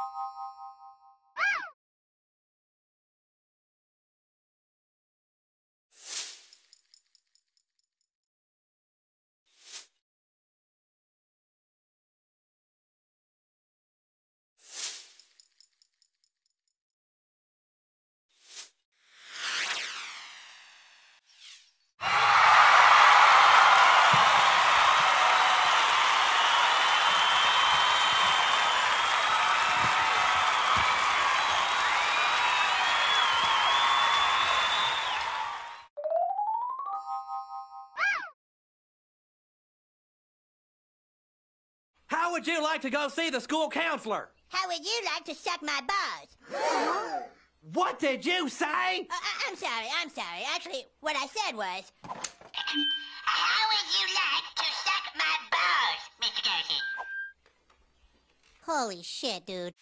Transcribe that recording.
Ha ha ha. How would you like to go see the school counselor? How would you like to suck my balls? What did you say? Uh, I- I'm sorry, I'm sorry. Actually, what I said was. How would you like to suck my balls, Mr. Garrison? Holy shit, dude.